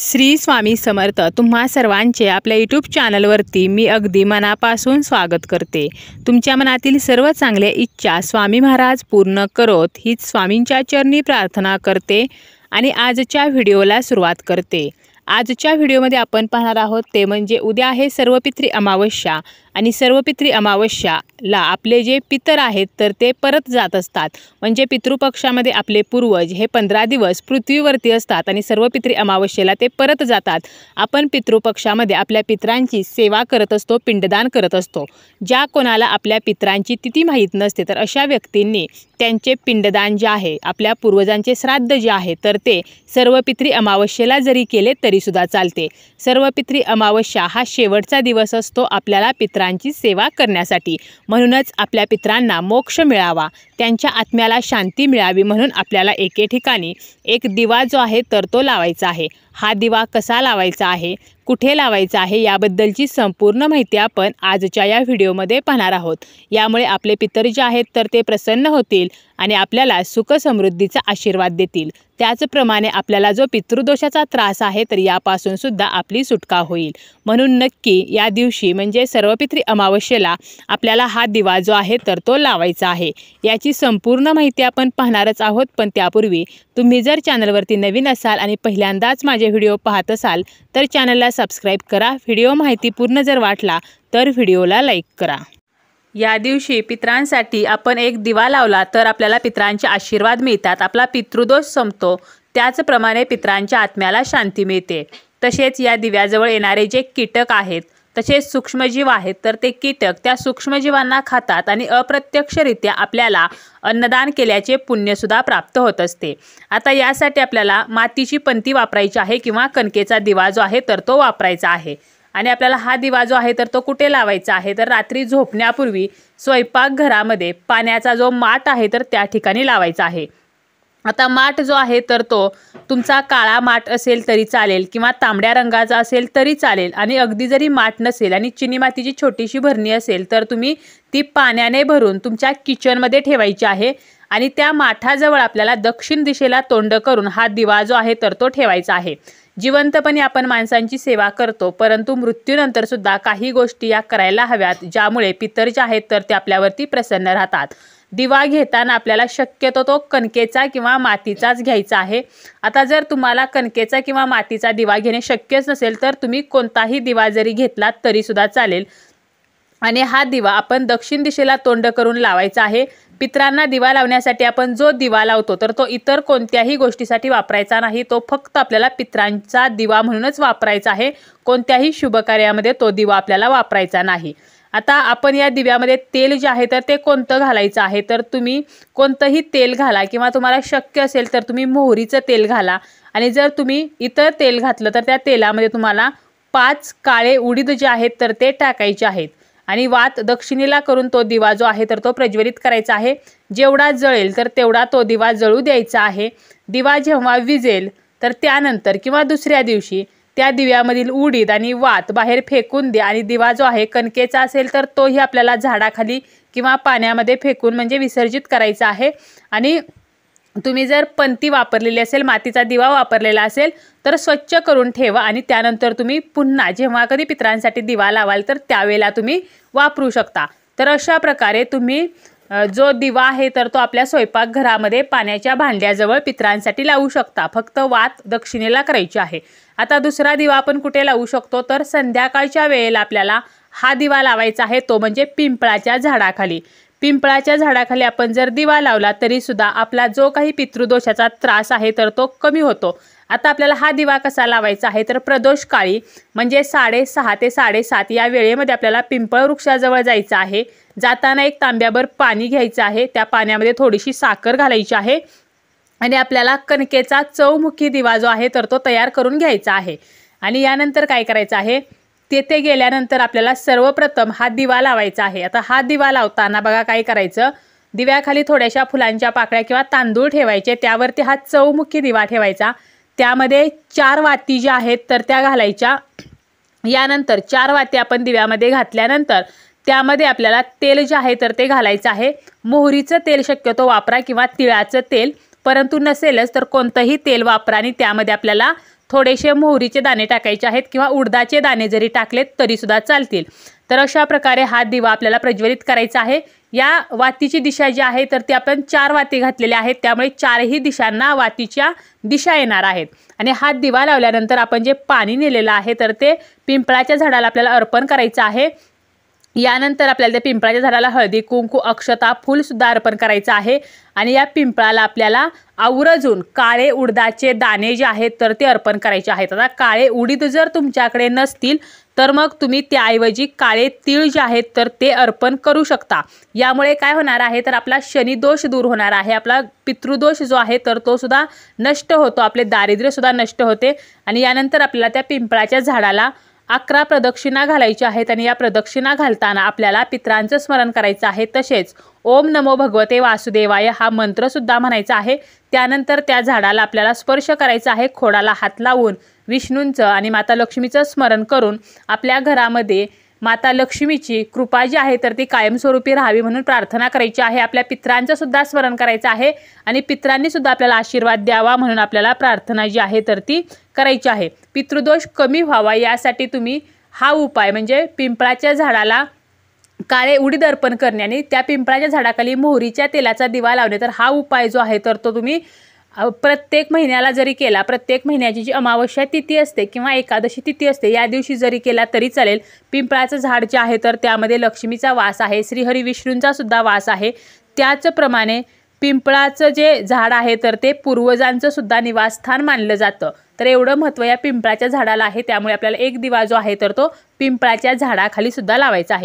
श्री स्वामी समर्थ तुम्हा सर्वांचे आपल्या यूट्यूब चॅनलवरती मी अगदी मनापासून स्वागत करते. तुमच्या मनातील सर्व चांगल्या इच्छा स्वामी महाराज पूर्ण करोत हीच स्वामींच्या चरणी प्रार्थना करते आणि आजच्या व्हिडिओला सुरुवात करते. आजच्या व्हिडिओमध्ये आपण पाहणार आहोत ते म्हणजे उद्या आहे सर्वपित्री अमावस्या. आणि सर्व सर्वपित्री अमावस्याला आपले जे पितर आहेत तर ते परत जात असतात. म्हणजे पितृपक्षामध्ये आपले पूर्वज हे पंधरा दिवस पृथ्वीवरती असतात आणि सर्वपित्री अमावस्येला ते परत जातात. आपण पितृपक्षामध्ये आपल्या पित्रांची सेवा करत असतो पिंडदान करत असतो. ज्या कोणाला आपल्या पित्रांची तिथी माहीत नसते तर अशा व्यक्तींनी त्यांचे पिंडदान जे आहे आपल्या पूर्वजांचे श्राद्ध जे आहे तर ते सर्व सर्वपित्री अमावस्येला जरी केले तरीसुद्धा चालते. सर्व सर्वपित्री अमावस्या हा शेवटचा दिवस असतो आपल्याला पित्रा पितरांची सेवा करण्यासाठी. म्हणूनच आपल्या पितरांना मोक्ष मिळावा. त्यांच्या आत्म्याला शांती मिळावी म्हणून आपल्याला एके ठिकाणी एक दिवा जो आहे तर तो लावायचा आहे. हा दिवा कसा लावायचा आहे कुठे लावायचा आहे याबद्दलची संपूर्ण माहिती आपण आजच्या या व्हिडिओमध्ये पाहणार आहोत. यामुळे आपले पितर जे आहेत तर ते प्रसन्न होतील आणि आपल्याला सुख समृद्धीचा आशीर्वाद देतील. त्याचप्रमाणे आपल्याला जो पितृदोषाचा त्रास आहे तर यापासून सुद्धा आपली सुटका होईल. म्हणून नक्की या दिवशी म्हणजे सर्वपित्री अमावस्येला आपल्याला हा दिवा जो आहे तर तो लावायचा आहे. याची संपूर्ण माहिती आपण पाहणारच आहोत पण त्यापूर्वी तुम्ही जर चॅनलवरती नवीन असाल आणि पहिल्यांदाच माझे व्हिडिओ पाहत असाल तर चॅनलला सबस्क्राईब करा. व्हिडिओ माहिती पूर्ण जर वाटला तर व्हिडिओला लाईक करा. या दिवशी पित्रांसाठी आपण एक दिवा लावला तर आपल्याला पित्रांचे आशीर्वाद मिळतात. आपला पितृदोष संपतो. त्याचप्रमाणे पित्रांच्या आत्म्याला शांती मिळते. तसेच या दिव्याजवळ येणारे जे कीटक आहेत तसेच सूक्ष्मजीव आहेत तर ते कीटक त्या सूक्ष्मजीवांना खातात आणि अप्रत्यक्षरित्या आपल्याला अन्नदान केल्याचे पुण्यसुद्धा प्राप्त होत असते. आता यासाठी आपल्याला मातीची पंती वापरायची आहे किंवा कणकेचा दिवा जो आहे तर तो वापरायचा आहे. आणि आपल्याला हा दिवा जो आहे तर तो कुठे लावायचा आहे? तर रात्री झोपण्यापूर्वी स्वयंपाकघरामध्ये पाण्याचा जो माठ आहे तर त्या ठिकाणी लावायचा आहे. आता माठ जो आहे तर तो तुमचा काळा माठ असेल तरी चालेल किंवा तांबड्या रंगाचा असेल तरी चालेल. आणि अगदी जरी माठ नसेल आणि चिनी मातीची छोटीशी भरणी असेल तर तुम्ही ती पाण्याने भरून तुमच्या किचनमध्ये ठेवायची आहे. आणि त्या माठाजवळ आपल्याला दक्षिण दिशेला तोंड करून हा दिवा जो आहे तर तो ठेवायचा आहे. जिवंतपणे आपण माणसांची सेवा करतो परंतु मृत्यूनंतर सुद्धा काही गोष्टी या करायला हव्यात ज्यामुळे पितर जे आहेत तर ते आपल्यावरती प्रसन्न राहतात. दिवा घेताना आपल्याला शक्यतो तो कणकेचा किंवा मातीचाच घ्यायचा आहे. आता जर तुम्हाला कणकेचा किंवा मातीचा दिवा घेणे शक्यच नसेल तर तुम्ही कोणताही दिवा जरी घेतलात तरीसुद्धा चालेल. आणि हा दिवा आपण दक्षिण दिशेला तोंड करून लावायचा आहे. पित्रांना दिवा लावण्यासाठी आपण जो दिवा लावतो तर तो इतर कोणत्याही गोष्टीसाठी वापरायचा नाही. तो फक्त आपल्याला पित्रांचा दिवा म्हणूनच वापरायचा आहे. कोणत्याही शुभकार्यामध्ये तो दिवा आपल्याला वापरायचा नाही. आता आपण या दिव्यामध्ये तेल जे आहे तर ते कोणतं घालायचं आहे? तर तुम्ही कोणतंही तेल घाला किंवा तुम्हाला शक्य असेल तर तुम्ही मोहरीचं तेल घाला. आणि जर तुम्ही इतर तेल घातलं तर त्या तेलामध्ये तुम्हाला पाच काळे उडीद जे आहेत तर ते टाकायचे आहेत. आणि वात दक्षिणेला करून तो दिवा जो आहे तर तो प्रज्वलित करायचा आहे. जेवढा जळेल तर तेवढा तो दिवा जळू द्यायचा आहे. दिवा जेव्हा विजेल तर त्यानंतर किंवा दुसऱ्या दिवशी त्या दिव्यामधील उडीद आणि वात बाहेर फेकून द्या आणि दिवा जो आहे कणकेचा असेल तर तोही आपल्याला झाडाखाली किंवा पाण्यामध्ये फेकून म्हणजे विसर्जित करायचा आहे. आणि तुम्ही जर पंती वापरलेली असेल मातीचा दिवा वापरलेला असेल तर स्वच्छ करून ठेवा आणि त्यानंतर तुम्ही पुन्हा जेव्हा कधी पित्रांसाठी दिवा लावाल तर त्यावेळेला तुम्ही वापरू शकता. तर अशा प्रकारे तुम्ही जो दिवा आहे तर तो आपल्या स्वयंपाकघरामध्ये पाण्याच्या भांड्याजवळ पित्रांसाठी लावू शकता. फक्त वात दक्षिणेला करायची आहे. आता दुसरा दिवा आपण कुठे लावू शकतो? तर संध्याकाळच्या वेळेला आपल्याला हा दिवा लावायचा आहे तो म्हणजे पिंपळाच्या झाडाखाली. पिंपळाच्या झाडाखाली आपण जर दिवा लावला तरी सुद्धा आपला जो काही पितृदोषाचा त्रास आहे तर तो कमी होतो. आता आपल्याला हा दिवा कसा लावायचा आहे? तर प्रदोष काळी म्हणजे साडेसहा ते साडेसात या वेळेमध्ये आपल्याला पिंपळ वृक्षाजवळ जायचं आहे. जाताना एक तांब्याभर पाणी घ्यायचं आहे. त्या पाण्यामध्ये थोडीशी साखर घालायची आहे. आणि आपल्याला कणकेचा चौमुखी दिवा जो आहे तर तो तयार करून घ्यायचा आहे. आणि यानंतर काय करायचं आहे? तेथे गेल्यानंतर आपल्याला सर्वप्रथम हा दिवा लावायचा आहे. आता हा दिवा लावताना बघा काय करायचं? दिव्याखाली थोड्याशा फुलांच्या पाकळ्या किंवा तांदूळ ठेवायचे. त्यावरती हा चौमुखी दिवा ठेवायचा. त्यामध्ये चार वाती ज्या आहेत तर त्या घालायच्या. यानंतर चार वाती आपण दिव्यामध्ये घातल्यानंतर त्यामध्ये आपल्याला तेल जे आहे तर ते घालायचं आहे. मोहरीचं तेल शक्यतो वापरा किंवा तिळाचं तेल. परंतु नसेलच तर कोणतंही तेल वापरा आणि त्यामध्ये आपल्याला थोडेसे मोहरीचे दाणे टाकायचे आहेत किंवा उडदाचे दाणे जरी टाकलेत तरीसुद्धा चालतील. तर अशा प्रकारे हा दिवा आपल्याला प्रज्वलित करायचा आहे. या वातीची दिशा जी आहे तर ती आपण चार वाती घातलेल्या आहेत. त्यामुळे चारही दिशांना वातीच्या दिशा येणार आहेत. आणि हा दिवा लावल्यानंतर आपण जे पाणी नेलेलं आहे तर ते पिंपळाच्या झाडाला आपल्याला अर्पण करायचं आहे. यानंतर आपल्याला त्या पिंपळाच्या झाडाला हळदी कुंकू अक्षता फुलसुद्धा अर्पण करायचं आहे. आणि या पिंपळाला आपल्याला आवर्जून काळे उडदाचे दाणे जे आहेत तर ते अर्पण करायचे आहेत. आता काळे उडीद जर तुमच्याकडे नसतील तर मग तुम्ही त्याऐवजी काळे तीळ जे आहेत तर ते अर्पण करू शकता. यामुळे काय होणार आहे तर आपला शनिदोष दूर होणार आहे. आपला पितृदोष जो आहे तर तो सुद्धा नष्ट होतो. आपले दारिद्र्यसुद्धा नष्ट होते. आणि यानंतर आपल्याला त्या पिंपळाच्या झाडाला अकरा प्रदक्षिणा घालायच्या आहेत आणि या प्रदक्षिणा घालताना आपल्याला पित्रांचं स्मरण करायचं आहे. तसेच ओम नमो भगवते वासुदेवाय हा मंत्रसुद्धा म्हणायचा आहे. त्यानंतर त्या झाडाला आपल्याला स्पर्श करायचा आहे. खोडाला हात लावून विष्णूंचं आणि माता लक्ष्मीचं स्मरण करून आपल्या घरामध्ये माता लक्ष्मीची कृपा जी आहे तर ती कायमस्वरूपी राहावी म्हणून प्रार्थना करायची आहे. आपल्या पित्रांचं सुद्धा स्मरण करायचं आहे आणि पित्रांनी सुद्धा आपल्याला आशीर्वाद द्यावा म्हणून आपल्याला प्रार्थना जी आहे तर ती करायची आहे. पितृदोष कमी व्हावा यासाठी तुम्ही हा उपाय म्हणजे पिंपळाच्या झाडाला काळे उडीद अर्पण करणे आणि त्या पिंपळाच्या झाडाखाली मोहरीच्या तेलाचा दिवा लावणे तर हा उपाय जो आहे तर तो तुम्ही प्रत्येक महिन्याला जरी केला प्रत्येक महिन्याची जी अमावस्या तिथी असते किंवा एकादशी तिथी असते या दिवशी जरी केला तरी चालेल. पिंपळाचं झाड जे आहे तर त्यामध्ये लक्ष्मीचा वास आहे श्रीहरी विष्णूंचा सुद्धा वास आहे. त्याचप्रमाणे पिंपळाचं जे झाड आहे तर ते पूर्वजांचं सुद्धा निवासस्थान मानलं जातं. तर एवढं महत्त्व या पिंपळाच्या झाडाला आहे त्यामुळे आपल्याला एक दिवा जो आहे तर तो पिंपळाच्या झाडाखाली सुद्धा लावायचा आहे.